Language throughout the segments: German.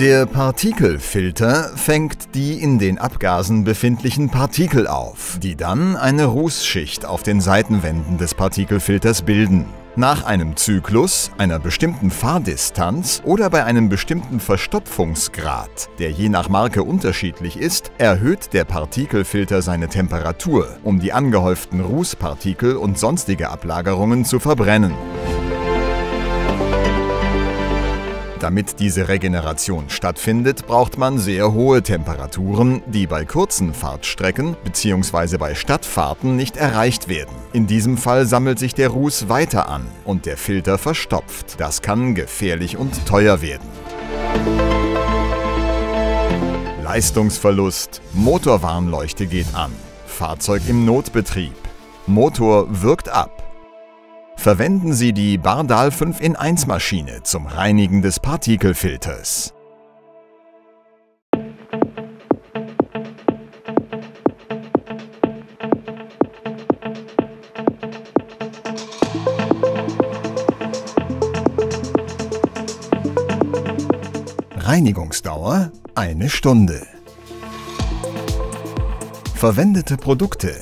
Der Partikelfilter fängt die in den Abgasen befindlichen Partikel auf, die dann eine Rußschicht auf den Seitenwänden des Partikelfilters bilden. Nach einem Zyklus, einer bestimmten Fahrdistanz oder bei einem bestimmten Verstopfungsgrad, der je nach Marke unterschiedlich ist, erhöht der Partikelfilter seine Temperatur, um die angehäuften Rußpartikel und sonstige Ablagerungen zu verbrennen. Damit diese Regeneration stattfindet, braucht man sehr hohe Temperaturen, die bei kurzen Fahrtstrecken bzw. bei Stadtfahrten nicht erreicht werden. In diesem Fall sammelt sich der Ruß weiter an und der Filter verstopft. Das kann gefährlich und teuer werden. Leistungsverlust. Motorwarnleuchte geht an. Fahrzeug im Notbetrieb. Motor wirkt ab. Verwenden Sie die Bardal 5 in 1 Maschine zum Reinigen des Partikelfilters. Reinigungsdauer eine Stunde. Verwendete Produkte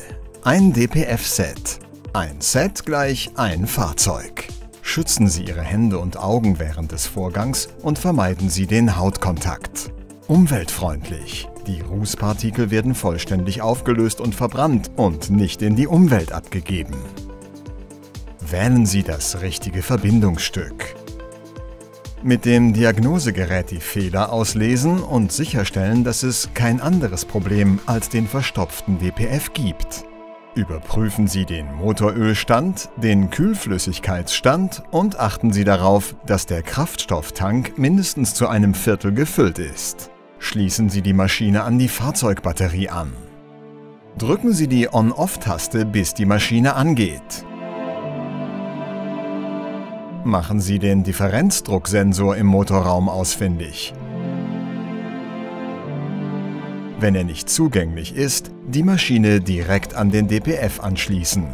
ein DPF-Set ein Set gleich ein Fahrzeug. Schützen Sie Ihre Hände und Augen während des Vorgangs und vermeiden Sie den Hautkontakt. Umweltfreundlich. Die Rußpartikel werden vollständig aufgelöst und verbrannt und nicht in die Umwelt abgegeben. Wählen Sie das richtige Verbindungsstück. Mit dem Diagnosegerät die Fehler auslesen und sicherstellen, dass es kein anderes Problem als den verstopften DPF gibt. Überprüfen Sie den Motorölstand, den Kühlflüssigkeitsstand und achten Sie darauf, dass der Kraftstofftank mindestens zu einem Viertel gefüllt ist. Schließen Sie die Maschine an die Fahrzeugbatterie an. Drücken Sie die On-Off-Taste, bis die Maschine angeht. Machen Sie den Differenzdrucksensor im Motorraum ausfindig. Wenn er nicht zugänglich ist, die Maschine direkt an den DPF anschließen.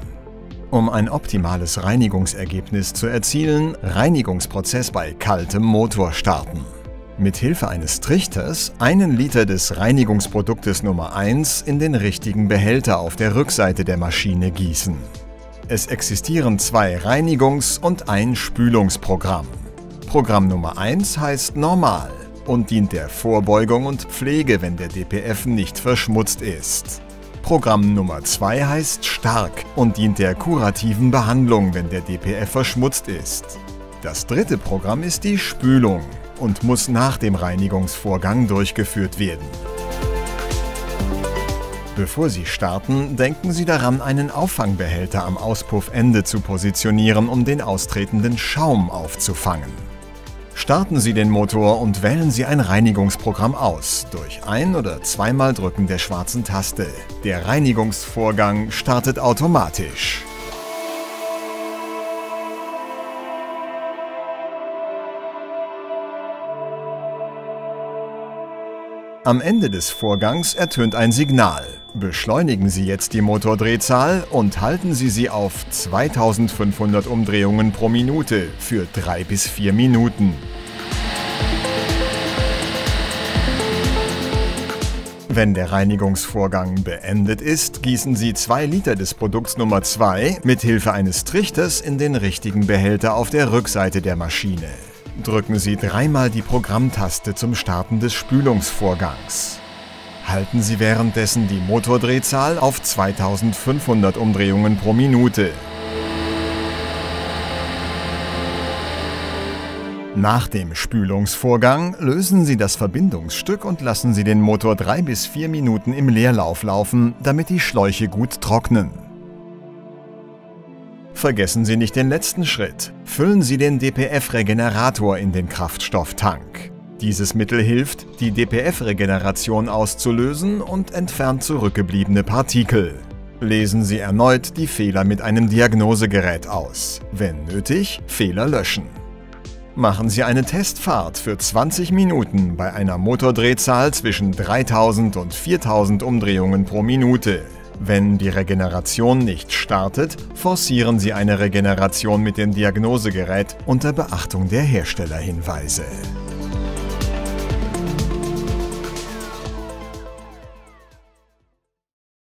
Um ein optimales Reinigungsergebnis zu erzielen, Reinigungsprozess bei kaltem Motor starten. Mit Hilfe eines Trichters einen Liter des Reinigungsproduktes Nummer 1 in den richtigen Behälter auf der Rückseite der Maschine gießen. Es existieren zwei Reinigungs- und ein Spülungsprogramm. Programm Nummer 1 heißt Normal und dient der Vorbeugung und Pflege, wenn der DPF nicht verschmutzt ist. Programm Nummer 2 heißt Stark und dient der kurativen Behandlung, wenn der DPF verschmutzt ist. Das dritte Programm ist die Spülung und muss nach dem Reinigungsvorgang durchgeführt werden. Bevor Sie starten, denken Sie daran, einen Auffangbehälter am Auspuffende zu positionieren, um den austretenden Schaum aufzufangen. Starten Sie den Motor und wählen Sie ein Reinigungsprogramm aus, durch ein- oder zweimal Drücken der schwarzen Taste. Der Reinigungsvorgang startet automatisch. Am Ende des Vorgangs ertönt ein Signal. Beschleunigen Sie jetzt die Motordrehzahl und halten Sie sie auf 2500 Umdrehungen pro Minute für 3 bis 4 Minuten. Wenn der Reinigungsvorgang beendet ist, gießen Sie 2 Liter des Produkts Nummer 2 mit Hilfe eines Trichters in den richtigen Behälter auf der Rückseite der Maschine. Drücken Sie dreimal die Programmtaste zum Starten des Spülungsvorgangs. Halten Sie währenddessen die Motordrehzahl auf 2500 Umdrehungen pro Minute. Nach dem Spülungsvorgang lösen Sie das Verbindungsstück und lassen Sie den Motor 3 bis 4 Minuten im Leerlauf laufen, damit die Schläuche gut trocknen. Vergessen Sie nicht den letzten Schritt. Füllen Sie den DPF-Regenerator in den Kraftstofftank. Dieses Mittel hilft, die DPF-Regeneration auszulösen und entfernt zurückgebliebene Partikel. Lesen Sie erneut die Fehler mit einem Diagnosegerät aus. Wenn nötig, Fehler löschen. Machen Sie eine Testfahrt für 20 Minuten bei einer Motordrehzahl zwischen 3000 und 4000 Umdrehungen pro Minute. Wenn die Regeneration nicht startet, forcieren Sie eine Regeneration mit dem Diagnosegerät unter Beachtung der Herstellerhinweise.